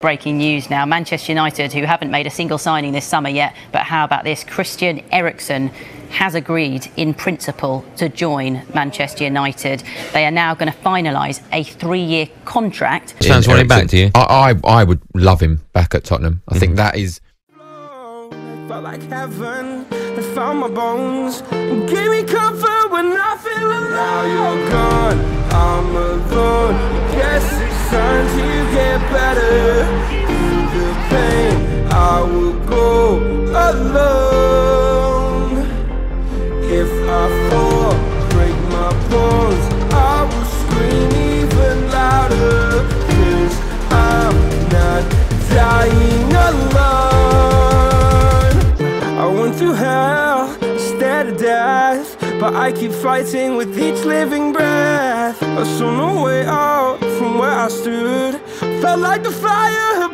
Breaking news now. Manchester United, who haven't made a single signing this summer yet, but how about this? Christian Eriksen has agreed in principle to join Manchester United. They are now going to finalise a three year contract. Fans want him back, do you? I, I, I would love him back at Tottenham. I think mm-hmm. that is. Felt like heaven found my bones. Gave me comfort the pain, I will go alone. If I fall, break my bones, I will scream even I'm not dying alone. I went through hell, stared at death. But I keep fighting with each living breath. I saw no way out from where I stood. Felt like the fire